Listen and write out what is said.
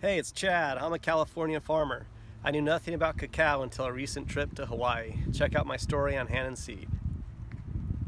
Hey, it's Chad. I'm a California farmer. I knew nothing about cacao until a recent trip to Hawaii. Check out my story on Hand and Seed.